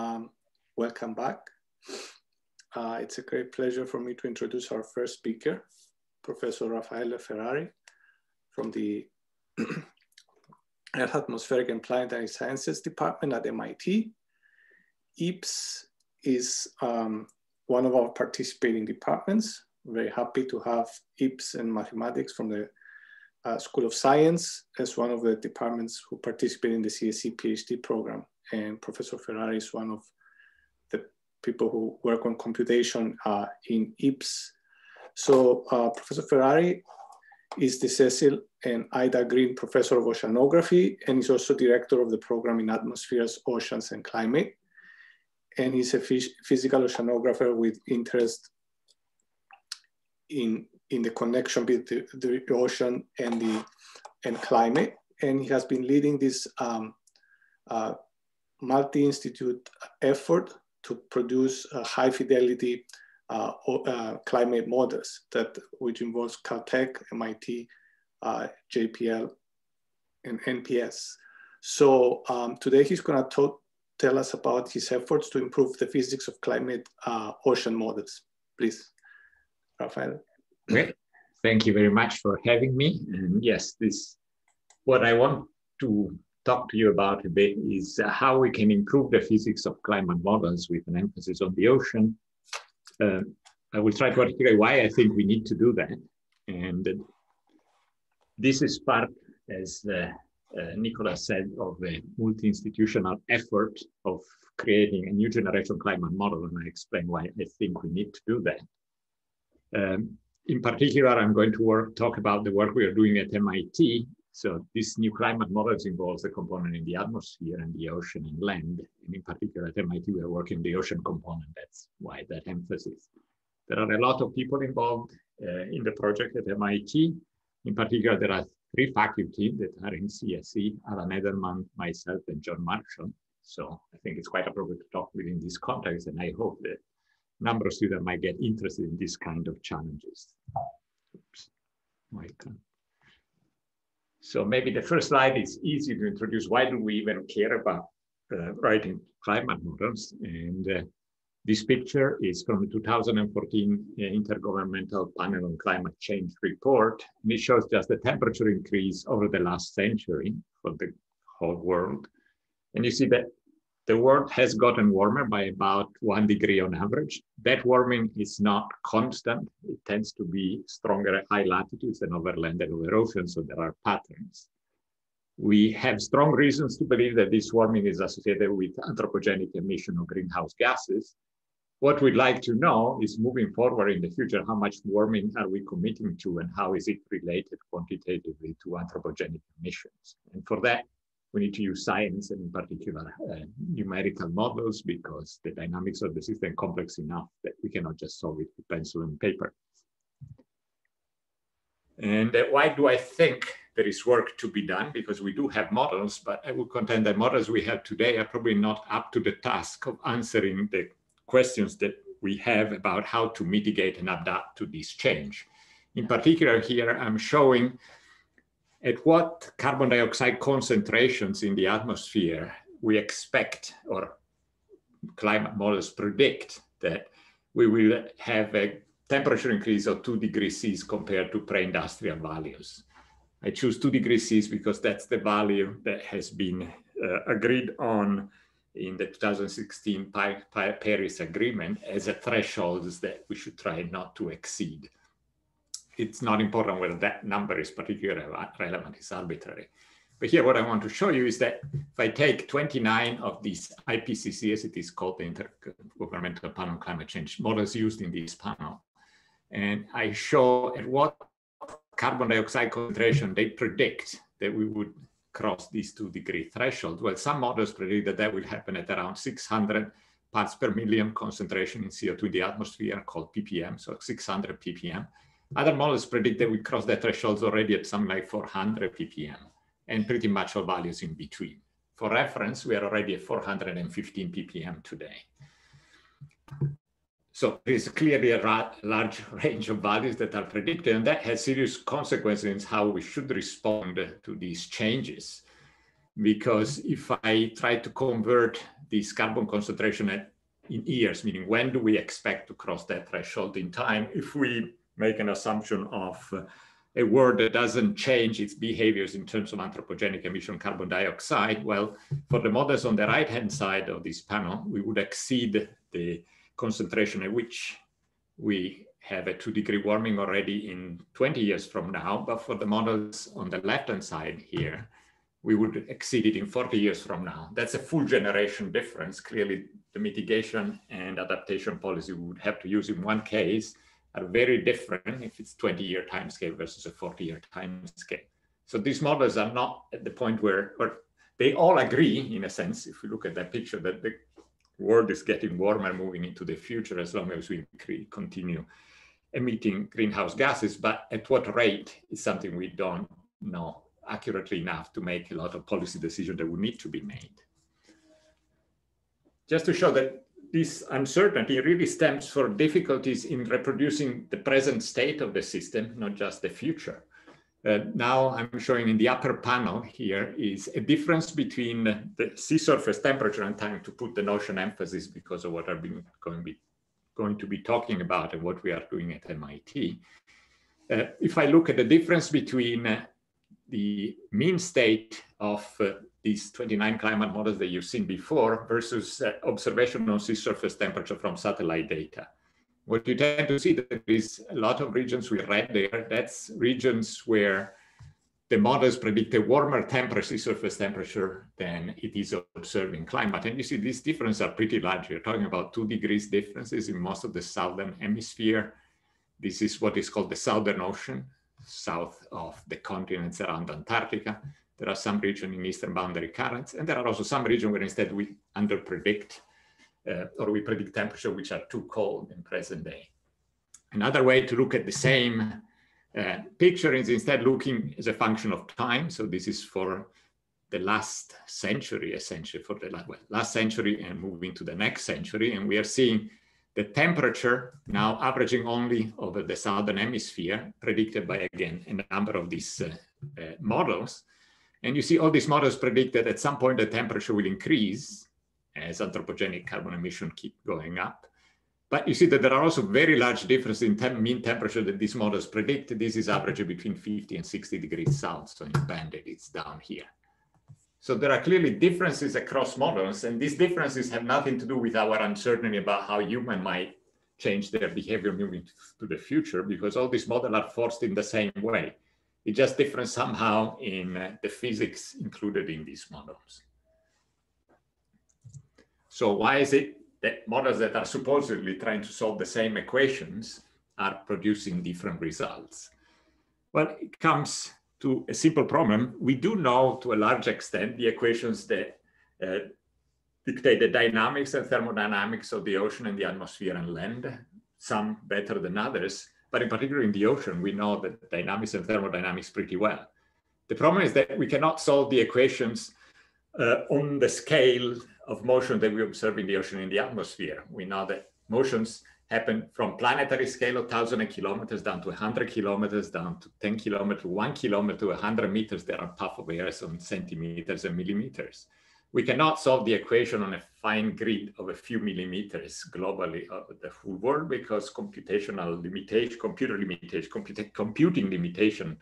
Um, welcome back. Uh, it's a great pleasure for me to introduce our first speaker, Professor Raffaele Ferrari from the Earth Atmospheric and Planetary Sciences Department at MIT. EAPS is um, one of our participating departments. Very happy to have EAPS and mathematics from the uh, School of Science as one of the departments who participate in the CSE PhD program. And Professor Ferrari is one of the people who work on computation uh, in EAPS. So uh, Professor Ferrari is the Cecil and Ida Green Professor of Oceanography, and is also director of the program in Atmospheres, Oceans, and Climate. And he's a physical oceanographer with interest in, in the connection between the, the ocean and the and climate. And he has been leading this um, uh, multi-institute effort to produce high fidelity uh, uh, climate models that which involves Caltech, MIT, uh, JPL, and NPS. So um, today he's going to tell us about his efforts to improve the physics of climate uh, ocean models. Please, Raffaele. Great. Thank you very much for having me. And yes, this what I want to talk to you about a bit is how we can improve the physics of climate models with an emphasis on the ocean uh, I will try to articulate why I think we need to do that. And this is part, as uh, uh, Nicolas said, of a multi-institutional effort of creating a new generation climate model. And I explain why I think we need to do that. Um, in particular, I'm going to work, talk about the work we are doing at MIT. So this new climate models involves the component in the atmosphere and the ocean and land. And in particular at MIT, we are working the ocean component. That's why that emphasis. There are a lot of people involved uh, in the project at MIT. In particular, there are three faculty that are in CSE, Alan Edelman, myself, and John Marshall. So I think it's quite appropriate to talk within this context, and I hope that a number of students might get interested in this kind of challenges. Oops. So maybe the first slide is easy to introduce. Why do we even care about uh, writing climate models? And uh, this picture is from the 2014 uh, Intergovernmental Panel on Climate Change report. And it shows just the temperature increase over the last century for the whole world. And you see that the world has gotten warmer by about one degree on average. That warming is not constant. It tends to be stronger at high latitudes than over land and over oceans, so there are patterns. We have strong reasons to believe that this warming is associated with anthropogenic emission of greenhouse gases, what we'd like to know is moving forward in the future, how much warming are we committing to and how is it related quantitatively to anthropogenic emissions? And for that, we need to use science and in particular uh, numerical models because the dynamics of the system complex enough that we cannot just solve it with pencil and paper. And uh, why do I think there is work to be done? Because we do have models, but I would contend that models we have today are probably not up to the task of answering the questions that we have about how to mitigate and adapt to this change. In particular, here I'm showing at what carbon dioxide concentrations in the atmosphere we expect or climate models predict that we will have a temperature increase of two degrees C compared to pre-industrial values. I choose two degrees C because that's the value that has been uh, agreed on in the 2016 Paris Agreement as a threshold that we should try not to exceed. It's not important whether that number is particularly relevant, it's arbitrary. But here what I want to show you is that if I take 29 of these IPCC, as it is called, the Intergovernmental Panel on Climate Change models used in this panel, and I show at what carbon dioxide concentration they predict that we would cross these two degree threshold. Well, some models predict that that will happen at around 600 parts per million concentration in CO2 in the atmosphere called ppm, so 600 ppm. Other models predict that we cross that threshold already at something like 400 ppm and pretty much all values in between. For reference, we are already at 415 ppm today. So there is clearly a large range of values that are predicted, and that has serious consequences how we should respond to these changes. because if I try to convert this carbon concentration in years, meaning when do we expect to cross that threshold in time, if we make an assumption of uh, a world that doesn't change its behaviors in terms of anthropogenic emission carbon dioxide, well, for the models on the right-hand side of this panel, we would exceed the concentration at which we have a two degree warming already in 20 years from now. But for the models on the left-hand side here, we would exceed it in 40 years from now. That's a full generation difference. Clearly, the mitigation and adaptation policy we would have to use in one case are very different if it's 20 year timescale versus a 40 year timescale. So these models are not at the point where, or they all agree in a sense, if we look at that picture, that the world is getting warmer moving into the future as long as we continue emitting greenhouse gases, but at what rate is something we don't know accurately enough to make a lot of policy decisions that would need to be made. Just to show that this uncertainty really stems for difficulties in reproducing the present state of the system, not just the future. Uh, now I'm showing in the upper panel here is a difference between the sea surface temperature and time to put the notion emphasis because of what I've been going, be, going to be talking about and what we are doing at MIT. Uh, if I look at the difference between uh, the mean state of uh, these 29 climate models that you've seen before versus uh, observational sea surface temperature from satellite data. What you tend to see that there is a lot of regions we read there. That's regions where the models predict a warmer temperature, sea surface temperature than it is observing climate. And you see these differences are pretty large. You're talking about two degrees differences in most of the southern hemisphere. This is what is called the Southern Ocean, south of the continents around Antarctica. There are some regions in eastern boundary currents, and there are also some regions where instead we underpredict uh, or we predict temperature which are too cold in present day. Another way to look at the same uh, picture is instead looking as a function of time. So this is for the last century, essentially for the last century and moving to the next century. And we are seeing the temperature now averaging only over the southern hemisphere, predicted by, again, a number of these uh, uh, models. And you see all these models predict that at some point the temperature will increase as anthropogenic carbon emission keep going up. But you see that there are also very large differences in mean temperature that these models predict. This is averaging between 50 and 60 degrees south. So in banded, it's down here. So there are clearly differences across models, and these differences have nothing to do with our uncertainty about how human might change their behavior moving to the future, because all these models are forced in the same way. It's just different somehow in uh, the physics included in these models. So why is it that models that are supposedly trying to solve the same equations are producing different results? Well, it comes to a simple problem. We do know to a large extent the equations that uh, dictate the dynamics and thermodynamics of the ocean and the atmosphere and land, some better than others. But in particular in the ocean, we know the dynamics and thermodynamics pretty well. The problem is that we cannot solve the equations uh, on the scale of motion that we observe in the ocean in the atmosphere. We know that motions happen from planetary scale of thousand kilometers down to 100 kilometers, down to 10 kilometers, one kilometer to 100 meters. There are puff of airs on centimeters and millimeters. We cannot solve the equation on a fine grid of a few millimeters globally of the full world because computational limitation, computer limitation, computing limitation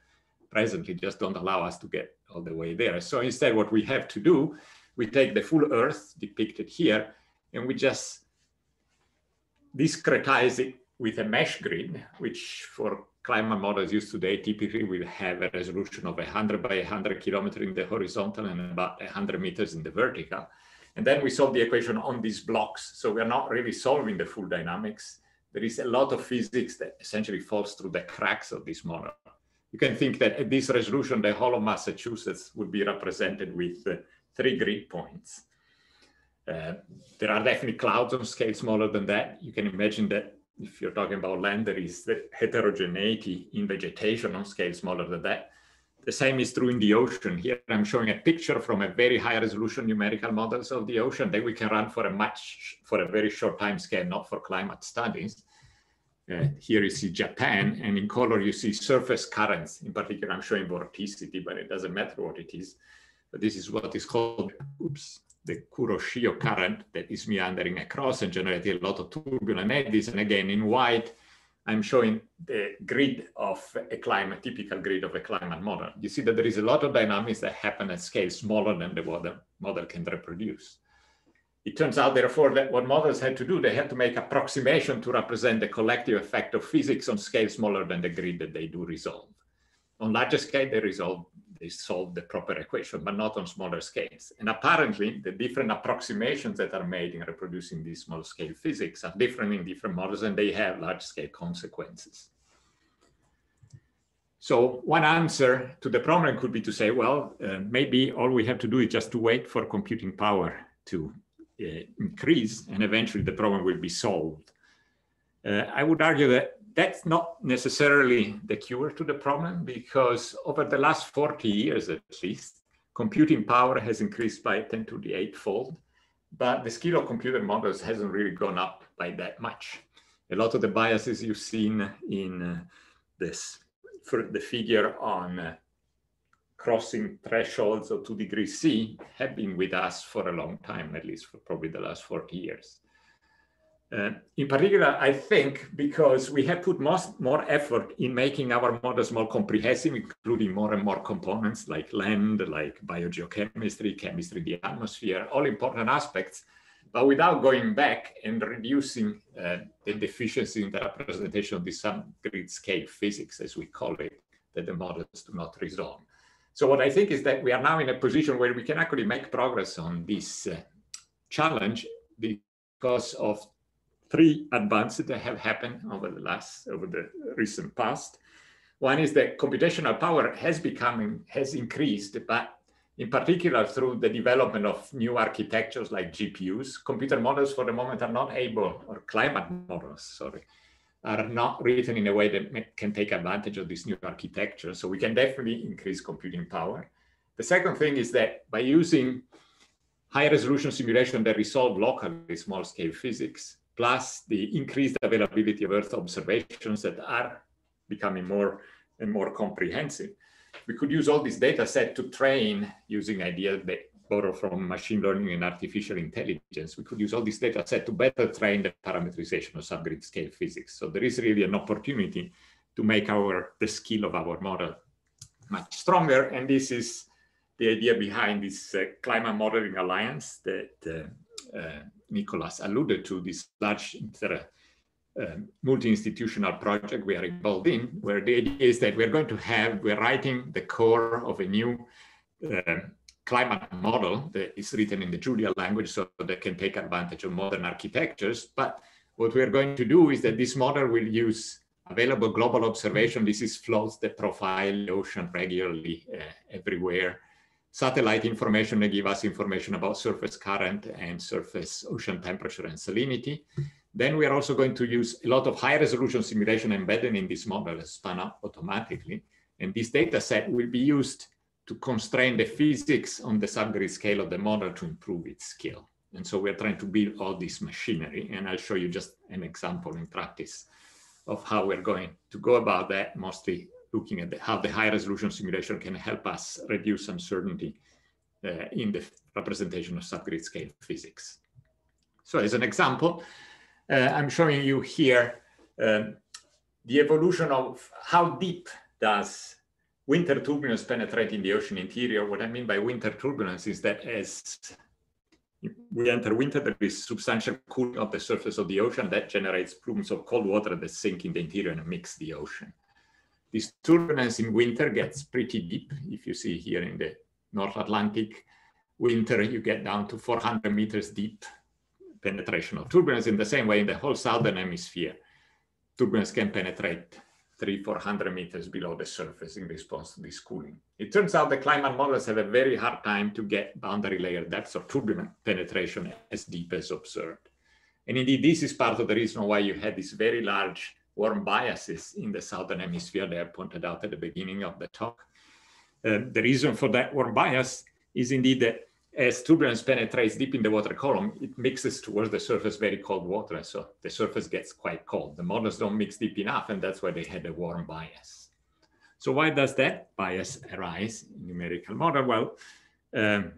presently just don't allow us to get all the way there. So instead, what we have to do, we take the full Earth depicted here, and we just discretize it with a mesh grid, which for climate models used today typically will have a resolution of 100 by 100 kilometer in the horizontal and about 100 meters in the vertical. And then we solve the equation on these blocks. So we're not really solving the full dynamics. There is a lot of physics that essentially falls through the cracks of this model. You can think that at this resolution, the whole of Massachusetts would be represented with uh, three grid points. Uh, there are definitely clouds on scale smaller than that. You can imagine that if you're talking about land, there is the heterogeneity in vegetation on scale smaller than that. The same is true in the ocean. Here I'm showing a picture from a very high resolution numerical models of the ocean that we can run for a much, for a very short time scale, not for climate studies. Uh, here you see Japan, and in color you see surface currents. In particular, I'm showing vorticity, but it doesn't matter what it is. But this is what is called, oops, the Kuroshio current that is meandering across and generating a lot of turbulent eddies. And again, in white, I'm showing the grid of a climate, typical grid of a climate model. You see that there is a lot of dynamics that happen at scale smaller than the model, model can reproduce. It turns out, therefore, that what models had to do, they had to make approximation to represent the collective effect of physics on scale smaller than the grid that they do resolve. On larger scale, they resolve they solve the proper equation, but not on smaller scales. And apparently, the different approximations that are made in reproducing these small scale physics are different in different models, and they have large scale consequences. So one answer to the problem could be to say, well, uh, maybe all we have to do is just to wait for computing power to uh, increase, and eventually the problem will be solved. Uh, I would argue that that's not necessarily the cure to the problem because over the last 40 years at least, computing power has increased by 10 to the eightfold, but the skill of computer models hasn't really gone up by that much. A lot of the biases you've seen in uh, this, for the figure on uh, crossing thresholds of two degrees C have been with us for a long time, at least for probably the last 40 years. Uh, in particular, I think because we have put most, more effort in making our models more comprehensive, including more and more components like land, like biogeochemistry, chemistry, the atmosphere, all important aspects, but without going back and reducing uh, the deficiency in the representation of the subgrid scale physics, as we call it, that the models do not resolve. So what I think is that we are now in a position where we can actually make progress on this uh, challenge because of three advances that have happened over the last, over the recent past. One is that computational power has become, has increased, but in particular through the development of new architectures like GPUs. Computer models for the moment are not able, or climate models, sorry, are not written in a way that can take advantage of this new architecture. So we can definitely increase computing power. The second thing is that by using high resolution simulation that resolve locally small scale physics, plus the increased availability of Earth observations that are becoming more and more comprehensive. We could use all this data set to train using ideas that borrow from machine learning and artificial intelligence. We could use all this data set to better train the parameterization of subgrid scale physics. So there is really an opportunity to make our the skill of our model much stronger. And this is the idea behind this uh, climate modeling alliance that uh, uh, Nicolas alluded to, this large uh, multi-institutional project we are involved in, where the idea is that we're going to have, we're writing the core of a new uh, climate model that is written in the Julia language so that can take advantage of modern architectures. But what we're going to do is that this model will use available global observation. This is flows that profile the ocean regularly uh, everywhere satellite information that give us information about surface current and surface ocean temperature and salinity. Then we are also going to use a lot of high resolution simulation embedded in this model spun up automatically. And this data set will be used to constrain the physics on the subgrid scale of the model to improve its skill. And so we're trying to build all this machinery. And I'll show you just an example in practice of how we're going to go about that, mostly looking at the, how the high resolution simulation can help us reduce uncertainty uh, in the representation of subgrid scale physics. So as an example, uh, I'm showing you here um, the evolution of how deep does winter turbulence penetrate in the ocean interior. What I mean by winter turbulence is that as we enter winter, there is substantial cooling of the surface of the ocean that generates plumes of cold water that sink in the interior and mix the ocean. This turbulence in winter gets pretty deep. If you see here in the North Atlantic winter, you get down to 400 meters deep penetration of turbulence. In the same way, in the whole southern hemisphere, turbulence can penetrate three, 400 meters below the surface in response to this cooling. It turns out the climate models have a very hard time to get boundary layer depths of turbulent penetration as deep as observed. And indeed, this is part of the reason why you had this very large warm biases in the southern hemisphere that I pointed out at the beginning of the talk. Uh, the reason for that warm bias is indeed that as turbulence penetrates deep in the water column, it mixes towards the surface very cold water. So the surface gets quite cold. The models don't mix deep enough, and that's why they had a warm bias. So why does that bias arise in numerical model? Well, um,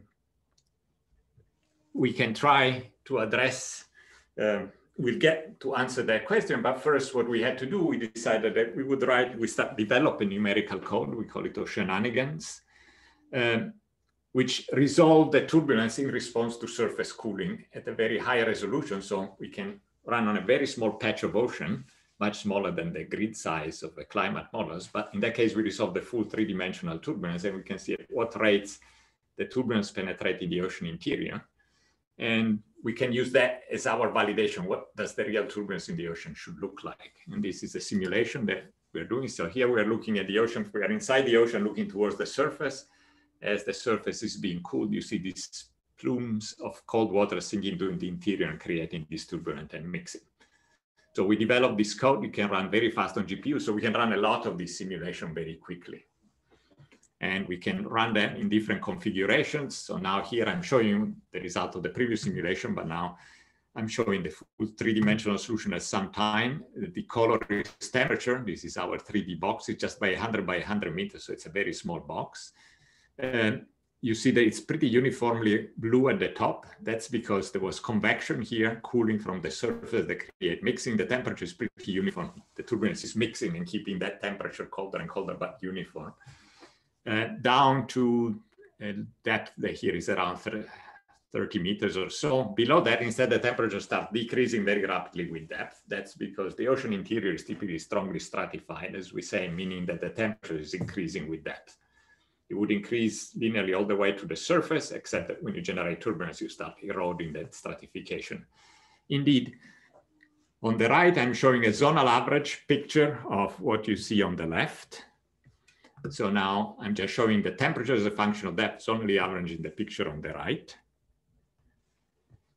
we can try to address, um, we'll get to answer that question, but first what we had to do, we decided that we would write, we start develop a numerical code, we call it Oceananigans, um, which resolve the turbulence in response to surface cooling at a very high resolution. So we can run on a very small patch of ocean, much smaller than the grid size of the climate models. But in that case, we resolve the full three-dimensional turbulence and we can see at what rates the turbulence penetrate in the ocean interior. And we can use that as our validation. What does the real turbulence in the ocean should look like? And this is a simulation that we're doing. So here we're looking at the ocean. We are inside the ocean looking towards the surface. As the surface is being cooled, you see these plumes of cold water sinking into the interior and creating this turbulent and mixing. So we developed this code. You can run very fast on GPU. So we can run a lot of this simulation very quickly and we can mm. run them in different configurations. So now here I'm showing the result of the previous simulation, but now I'm showing the full three-dimensional solution at some time. The color is temperature. This is our 3D box. It's just by 100 by 100 meters, so it's a very small box. And you see that it's pretty uniformly blue at the top. That's because there was convection here, cooling from the surface that create mixing. The temperature is pretty uniform. The turbulence is mixing and keeping that temperature colder and colder, but uniform. Uh, down to uh, depth here is around 30 meters or so. Below that, instead, the temperature starts decreasing very rapidly with depth. That's because the ocean interior is typically strongly stratified, as we say, meaning that the temperature is increasing with depth. It would increase linearly all the way to the surface, except that when you generate turbulence, you start eroding that stratification. Indeed, on the right, I'm showing a zonal average picture of what you see on the left. So now I'm just showing the temperature as a function of depth, only average in the picture on the right.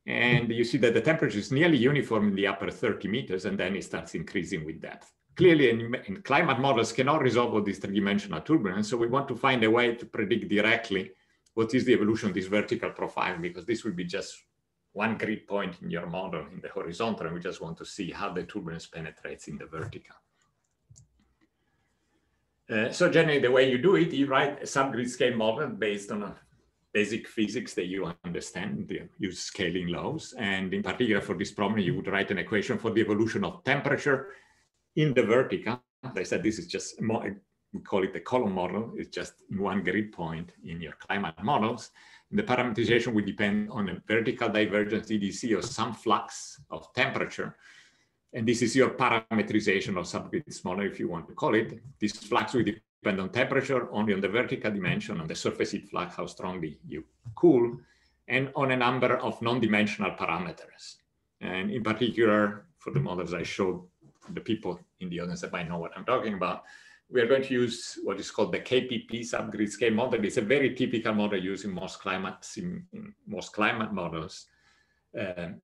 And you see that the temperature is nearly uniform in the upper 30 meters, and then it starts increasing with depth. Clearly, in, in climate models cannot resolve all this three-dimensional turbulence, so we want to find a way to predict directly what is the evolution of this vertical profile, because this will be just one grid point in your model in the horizontal, and we just want to see how the turbulence penetrates in the vertical. Uh, so generally, the way you do it, you write a subgrid scale model based on a basic physics that you understand, you use scaling laws. And in particular for this problem, you would write an equation for the evolution of temperature in the vertical. I said, this is just, more, we call it the column model. It's just one grid point in your climate models. And the parameterization will depend on a vertical divergence EDC or some flux of temperature and this is your parameterization of subgrid model, if you want to call it. This flux will depend on temperature, only on the vertical dimension, on the surface heat flux, how strongly you cool, and on a number of non-dimensional parameters. And in particular, for the models I showed the people in the audience that might know what I'm talking about, we are going to use what is called the KPP subgrid scale model. It's a very typical model used in most climate, in most climate models. Um,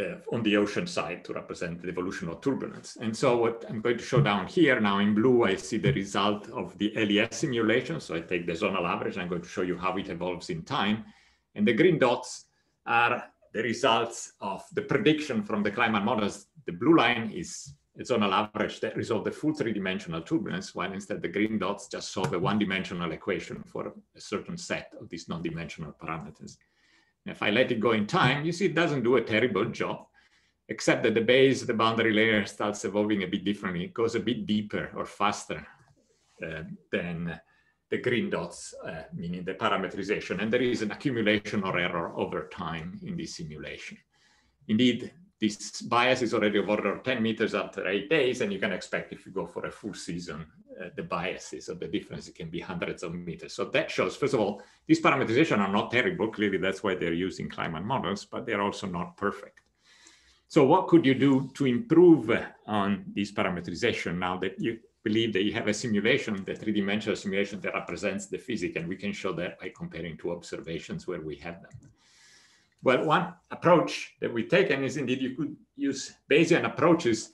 uh, on the ocean side to represent the evolution of turbulence. And so what I'm going to show down here now in blue, I see the result of the LES simulation. So I take the zonal average. I'm going to show you how it evolves in time. And the green dots are the results of the prediction from the climate models. The blue line is a zonal average that resolve the full three-dimensional turbulence, while instead the green dots just solve a one-dimensional equation for a certain set of these non-dimensional parameters. If I let it go in time, you see it doesn't do a terrible job, except that the base, the boundary layer starts evolving a bit differently. It goes a bit deeper or faster uh, than the green dots, uh, meaning the parameterization. And there is an accumulation or error over time in this simulation. Indeed, this bias is already of order of 10 meters after eight days, and you can expect if you go for a full season, Uh, the biases of the difference it can be hundreds of meters. So that shows, first of all, these parameterization are not terrible. Clearly, that's why they're using climate models, but they're also not perfect. So what could you do to improve on this parameterization now that you believe that you have a simulation, the three-dimensional simulation that represents the physics, and we can show that by comparing two observations where we have them. Well, one approach that we've taken is indeed you could use Bayesian approaches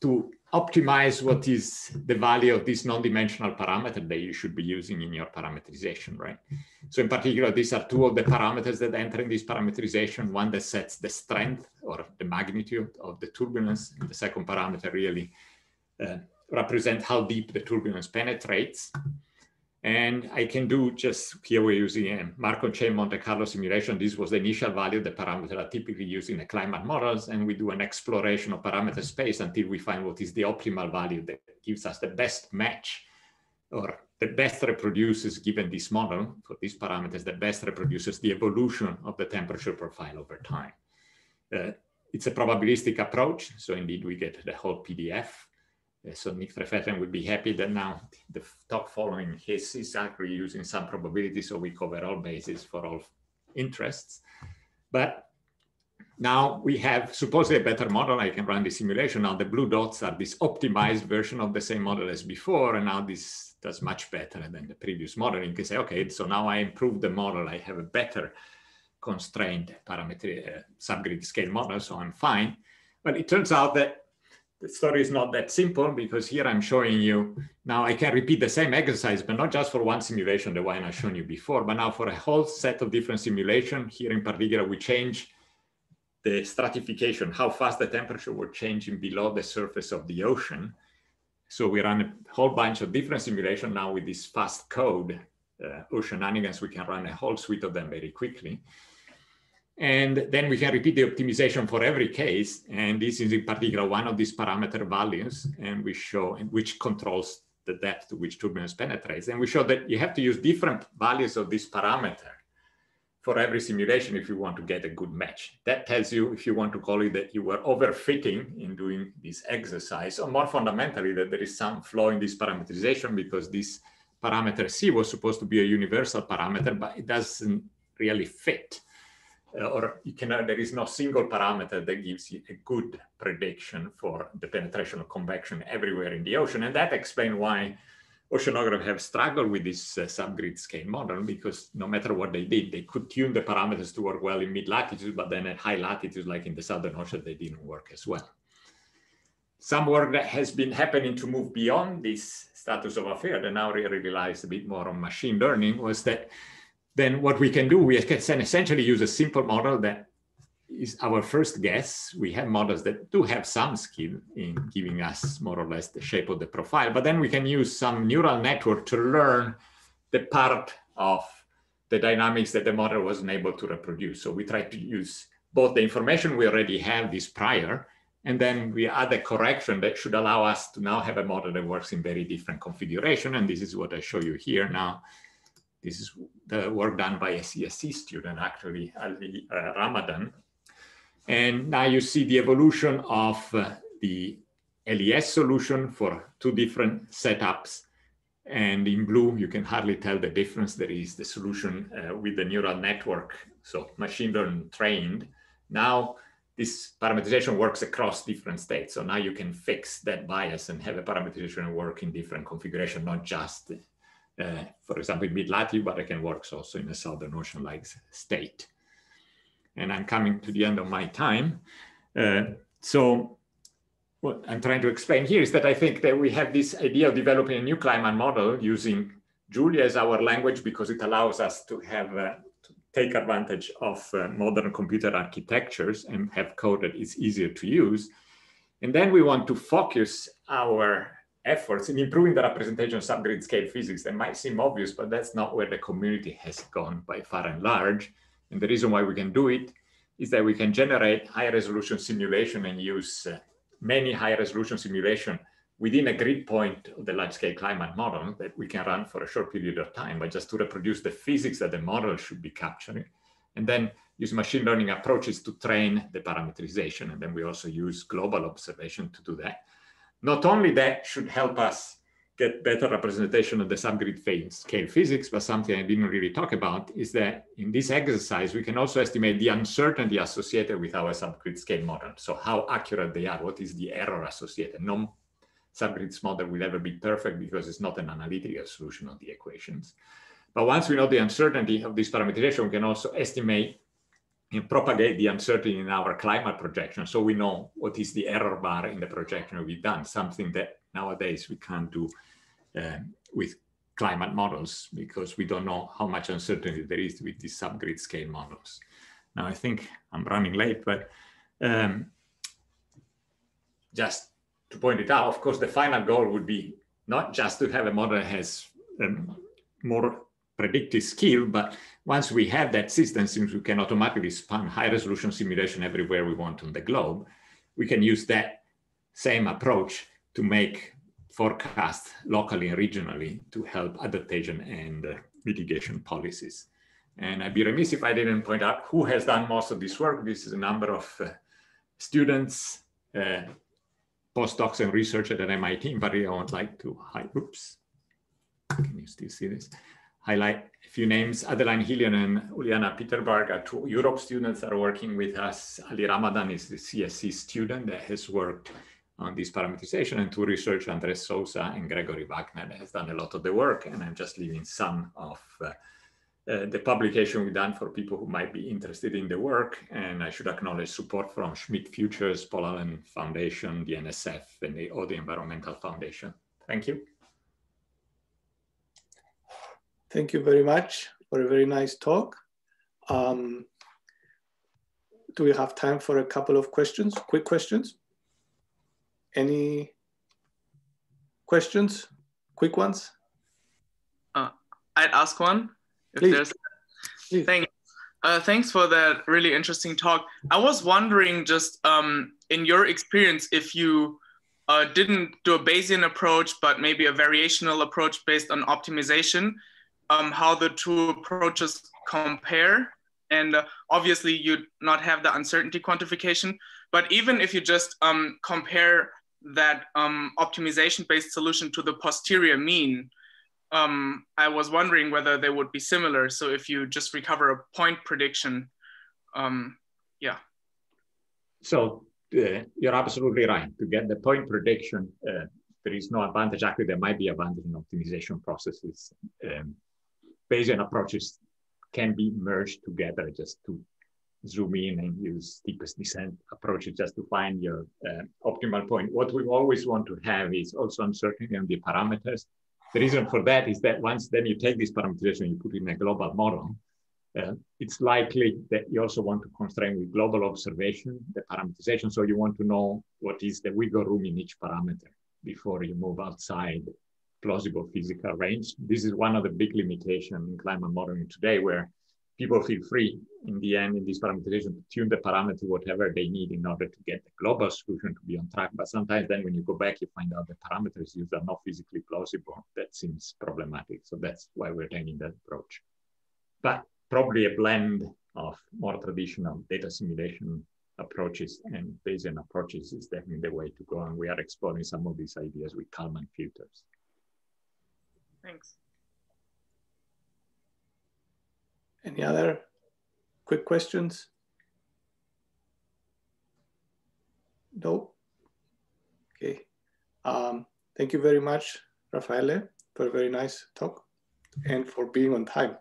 to optimize what is the value of this non-dimensional parameter that you should be using in your parameterization, right? So in particular, these are two of the parameters that enter in this parameterization, one that sets the strength or the magnitude of the turbulence. And the second parameter really uh, represent how deep the turbulence penetrates. And I can do just here we're using a Markov chain Monte Carlo simulation. This was the initial value, the parameter are typically used in the climate models. And we do an exploration of parameter space until we find what is the optimal value that gives us the best match or the best reproduces given this model for these parameters, the best reproduces the evolution of the temperature profile over time. Uh, it's a probabilistic approach. So indeed we get the whole PDF so Nick Trefethen would be happy that now the talk following his is actually using some probability, so we cover all bases for all interests. But now we have supposedly a better model. I can run the simulation. Now the blue dots are this optimized version of the same model as before, and now this does much better than the previous model. You can say, okay, so now I improved the model. I have a better constrained parameter uh, subgrid scale model, so I'm fine. But it turns out that the story is not that simple because here I'm showing you, now I can repeat the same exercise, but not just for one simulation, the one I've shown you before, but now for a whole set of different simulation. Here in particular, we change the stratification, how fast the temperature will changing below the surface of the ocean. So we run a whole bunch of different simulation now with this fast code, uh, Oceananigans, we can run a whole suite of them very quickly. And then we can repeat the optimization for every case. And this is in particular one of these parameter values, and we show which controls the depth to which turbulence penetrates. And we show that you have to use different values of this parameter for every simulation if you want to get a good match. That tells you, if you want to call it that you were overfitting in doing this exercise, or more fundamentally, that there is some flaw in this parameterization because this parameter C was supposed to be a universal parameter, but it doesn't really fit or you can, there is no single parameter that gives you a good prediction for the penetration of convection everywhere in the ocean. And that explains why oceanographers have struggled with this uh, subgrid scale model because no matter what they did, they could tune the parameters to work well in mid latitudes, but then at high latitudes, like in the Southern Ocean, they didn't work as well. Some work that has been happening to move beyond this status of affair that now really relies a bit more on machine learning was that then what we can do, we can essentially use a simple model that is our first guess. We have models that do have some skill in giving us more or less the shape of the profile, but then we can use some neural network to learn the part of the dynamics that the model wasn't able to reproduce. So we try to use both the information we already have this prior, and then we add a correction that should allow us to now have a model that works in very different configuration. And this is what I show you here now. This is the work done by a CSE student, actually, Ali uh, Ramadan. And now you see the evolution of uh, the LES solution for two different setups. And in blue, you can hardly tell the difference. There is the solution uh, with the neural network, so machine learning trained. Now, this parameterization works across different states. So now you can fix that bias and have a parameterization work in different configuration, not just uh, for example, in mid-latitude, but it can work also in a Southern Ocean-like state. And I'm coming to the end of my time. Uh, so what I'm trying to explain here is that I think that we have this idea of developing a new climate model using Julia as our language because it allows us to have uh, to take advantage of uh, modern computer architectures and have code that is easier to use. And then we want to focus our efforts in improving the representation of subgrid scale physics that might seem obvious, but that's not where the community has gone by far and large. And the reason why we can do it is that we can generate high resolution simulation and use uh, many high resolution simulation within a grid point of the large scale climate model that we can run for a short period of time, but just to reproduce the physics that the model should be capturing. And then use machine learning approaches to train the parameterization. And then we also use global observation to do that. Not only that should help us get better representation of the subgrid scale physics, but something I didn't really talk about is that in this exercise, we can also estimate the uncertainty associated with our subgrid scale model. So how accurate they are, what is the error associated? No subgrids model will ever be perfect because it's not an analytical solution of the equations. But once we know the uncertainty of this parameterization, we can also estimate and propagate the uncertainty in our climate projection. So we know what is the error bar in the projection we've done, something that nowadays we can't do uh, with climate models because we don't know how much uncertainty there is with these subgrid scale models. Now I think I'm running late, but um, just to point it out, of course, the final goal would be not just to have a model that has um, more predictive skill, but once we have that system, since we can automatically span high resolution simulation everywhere we want on the globe, we can use that same approach to make forecasts locally and regionally to help adaptation and uh, mitigation policies. And I'd be remiss if I didn't point out who has done most of this work. This is a number of uh, students, uh, postdocs and researchers at MIT, but I would like to, hi, oops, can you still see this? Highlight a few names. Adeline Hillier and Uliana Peterberg are two Europe students that are working with us. Ali Ramadan is the CSE student that has worked on this parameterization and two researchers, Andres Souza and Gregory Wagner, has done a lot of the work. And I'm just leaving some of uh, uh, the publication we've done for people who might be interested in the work. And I should acknowledge support from Schmidt Futures, Paul Allen Foundation, the NSF, and the Audi Environmental Foundation. Thank you. Thank you very much for a very nice talk. Um, do we have time for a couple of questions, quick questions? Any questions, quick ones? Uh, I'd ask one. If Please. there's Please. Thanks. Uh, thanks for that really interesting talk. I was wondering just um, in your experience, if you uh, didn't do a Bayesian approach, but maybe a variational approach based on optimization, um, how the two approaches compare. And uh, obviously you not have the uncertainty quantification, but even if you just um, compare that um, optimization-based solution to the posterior mean, um, I was wondering whether they would be similar. So if you just recover a point prediction, um, yeah. So uh, you're absolutely right. To get the point prediction, uh, there is no advantage. Actually, there might be advantage in optimization processes. Um, Bayesian approaches can be merged together just to zoom in and use steepest descent approaches just to find your uh, optimal point. What we always want to have is also uncertainty on the parameters. The reason for that is that once then you take this parameterization, you put in a global model, uh, it's likely that you also want to constrain with global observation, the parameterization. So you want to know what is the wiggle room in each parameter before you move outside plausible physical range. This is one of the big limitations in climate modeling today, where people feel free in the end in this parameterization to tune the parameter to whatever they need in order to get the global solution to be on track. But sometimes then when you go back, you find out the parameters used are not physically plausible. That seems problematic. So that's why we're taking that approach. But probably a blend of more traditional data assimilation approaches and Bayesian approaches is definitely the way to go. And we are exploring some of these ideas with Kalman filters. Thanks. Any other quick questions? No? Okay. Um, thank you very much, Raffaele, for a very nice talk and for being on time.